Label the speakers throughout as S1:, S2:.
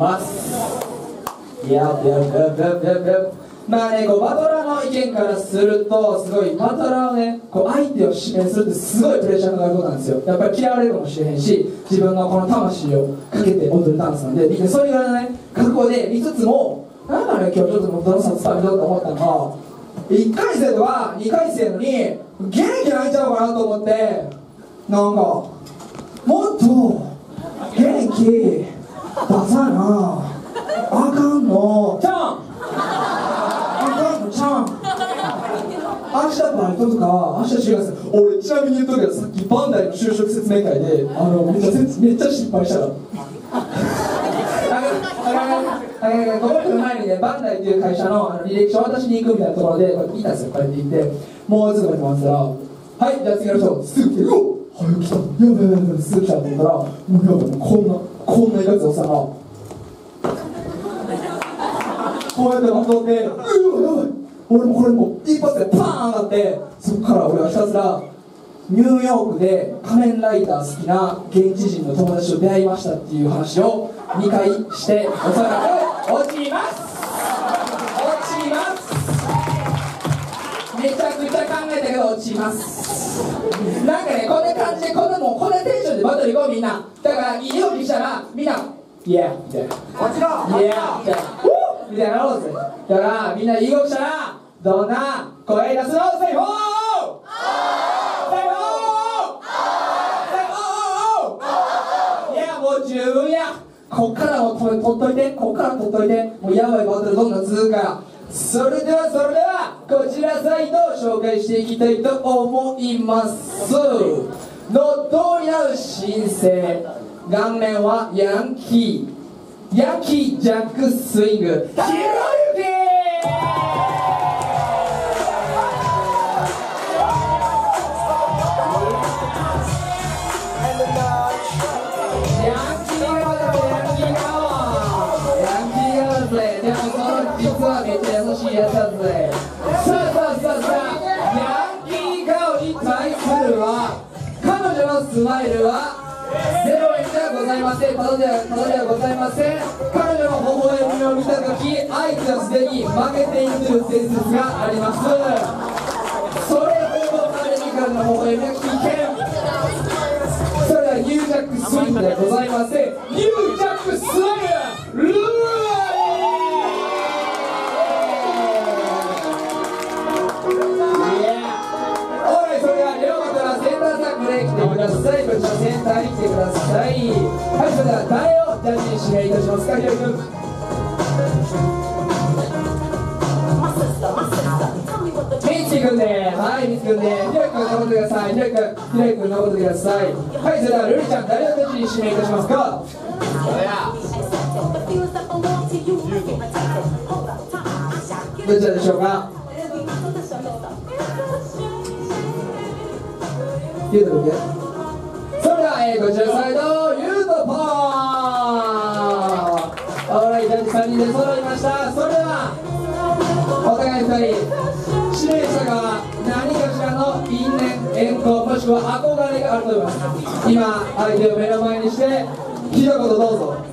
S1: ます。いやいやいやいやいやまあねこうバトラーの意見からするとすごいバトラーをねこう相手を指名するってすごいプレッシャーがあることなんですよ。やっぱり嫌われるかもしれへんし自分のこの魂をかけて踊るダンスなんでみんなそういうようなね覚悟で見つつもなんかね今日ちょっとどのさ伝えようと思ったのが1回生とか2回生のに元気ないちゃうかなと思ってなんかもっと元気出さなあかんの？ちゃんあかんの？ちゃん明日バイトとか明日4月俺ちなみに言っとくけどさっきバンダイの就職説明会であのめっちゃせめっちゃ失敗したから。あれあれこの人の前にねバンダイっていう会社のあの履歴書渡しに行くみたいなところでこうやっていたんですよ。こうやって行ってもうすぐ待ってますからはいじゃあ次の人すぐ来てうわ早く来た。やばいやすぐ来たと思ったらもうやばいこんなこんないかつおっさんがこうやってまとってうわやばい。俺もこれもう一発でパーン上がってそこから俺はひたすらニューヨークで仮面ライダー好きな現地人の友達と出会いましたっていう話を2回しておそらく落ちます。落ちます。めちゃくちゃ考えたけど落ちます。なんかねこんな感じでこんなもうこんなテンションでバトル行こうみんな。だからいいようにしたらみんな「イエー」みたいな
S2: もちろん
S1: いやみたいな「みたいなのをぜだからみんなでいい動きしたらどんな声出すのセイホー。セイホー。セイホー。いやもう十分やこっからもう取っといてこっから取っといてもうやばいバトルどんどん続くからそれではそれではこちらサイトを紹介していきたいと思います。の通りなる新星顔面はヤンキー。ヤンキージャックスイング。ひろゆき！さあさあさあさあ。ヤンキー顔に対するはのスマイルはゼロ円ではございません。ただではただではございません。彼女の微笑みを見た時あいつはすでに負けているという伝説がありますそれほど彼にからの微笑みは危険それではニュージャックスイングでございません。ニュージャックさいこちらセンターに来てくださいはいそれでは誰をジャッジに指名いたしますかひろゆくみつきくんではいみつきくんでひろゆくん残ってくださいひろゆくひろゆくん残ってくださいはいそれではルリちゃん誰をジャッジに指名いたしますかどちらでしょうかゆうとくんは、えー、こちらサイドゆうとポーオーライジャッジ3人で揃いました。それではお互い2人指名者が何かしらの因縁縁故もしくは憧れがあると思います。今相手を目の前にして一言どうぞ。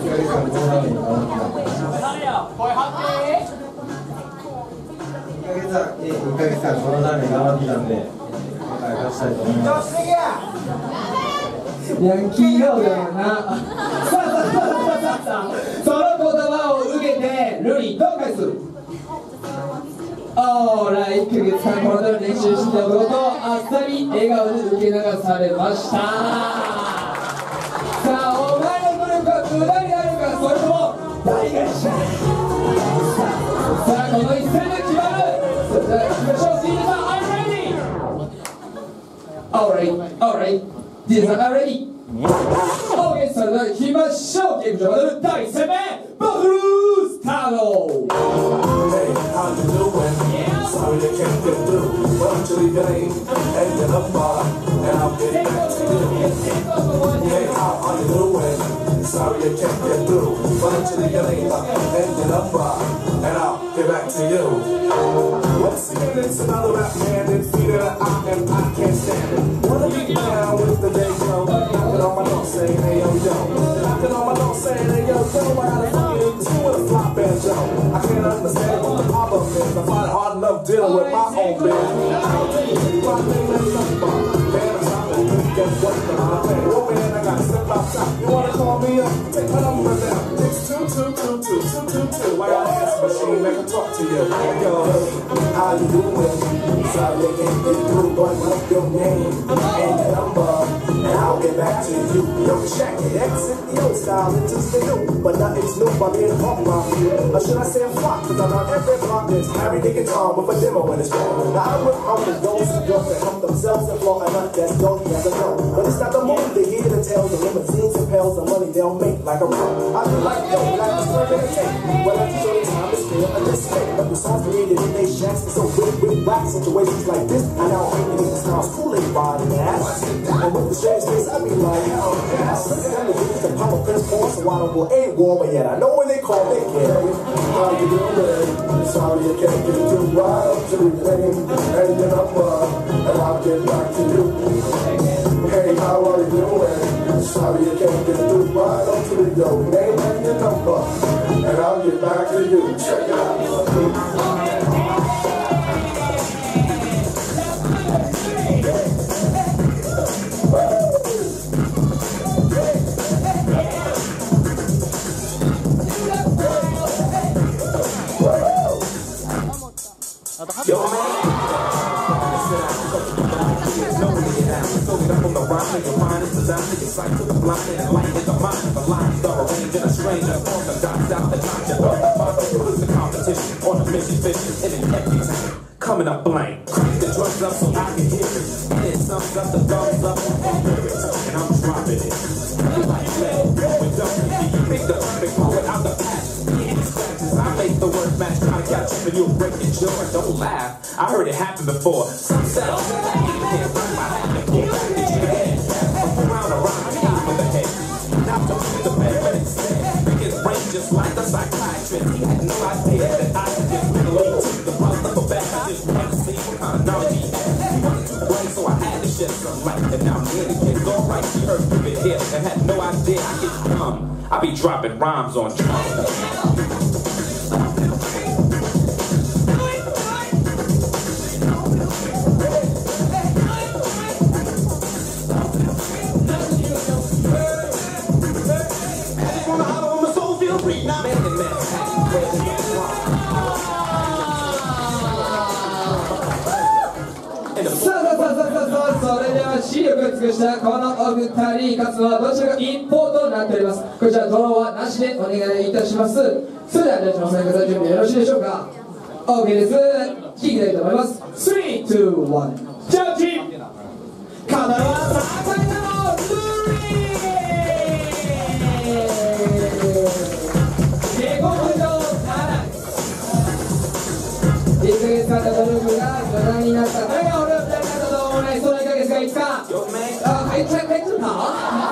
S3: 1ヶ月は、え2ヶ月間このために頑張ってきたんで、今回勝ちたいと思います。
S1: ヤンキー顔だよな。さあさあさあさあさあ。その言葉を受けてルリどう返す？オーライ1ヶ月間このために練習してたことをあっさり笑顔で受け流されました。Alright, alright Caesar I'm ready OK それでは行きましょうゲーム上バトル第1戦目バトルスタート
S4: Hey, how you doing? Sorry I can't get through. But actually, that ain't ending up far. And I'll get back to you. Hey, how are you doing? Sorry I can't get through. But actually, that ain't ending up far. And I'll get back to you. See it. It's another rap man. It's either I am I can't stand it. Wanna be down with the day, yo. Knocking on my door saying, hey, yo, yo. Knocking on my door saying, hey, yo, yo, why the fuck you two with a flop and banjo? I can't understand what the problem is. I find it hard enough dealing with my own biz. My name is number. Man, I'm shopping. Guess what? I'm two, two. Why I ask machine, make 'em talk to you. Yo, how you doing? Sorry I can't get through, but what's your name and your number? And I'll get back to you. Yo, check it, exit the old style into the new. But nothing's new by being punk rock. Or should I say a flock? Cause around every block there's Harry the guitar with a demo in his phone. Now I'm with homies, those who don't help themselves and flaw and not that's as a know. But it's not the move, they hear the tales, the limousines and pals, the money they'll make like a rock. I feel like yo, like a in a tank. Well, I show the time is fair and this fake. But the songs created in they shacks, so with, with whack situations like this, I now hate the styles, Kool-Aid body ass. And with the strange face, I be like, hell yes. And the dudes that pop a Prince Paul, so I don't go a war, but yet I know when they call, they carry. How you doing? Sorry I can't get you right up to the name and your number, and I'll get back to you. Hey, how are you doing? Sorry I can't get right up to the yo name I'm Yo, man. The blind and the light in the mind, a strange. Competition, on a mission, fishing, in an empty tank, coming up blank. Crank the drugs up so I can hear it, it sums up the thumbs up and lyrics, and I'm dropping it. Like lead, with double D, you make the perfect poet out the past. I make the word match, trying to catch up and you'll break your jaw. Don't laugh, I heard it happen before. Some that can't find my head. Up around, around, hit with the head. Up to the bed, but instead, his brain just like a psychiatrist. Had to shed light. And now the kids alright. He heard of it here and had no idea I get dumb. I be dropping rhymes on drum.
S1: それでは視力尽くしたこのお二人勝つのはどちらが一方となっております。こちらドローはなしでお願いいたします。それではジャッジの参加準備よろしいでしょうか OK です。聞きたいと思います。321ジャッジ。カナっ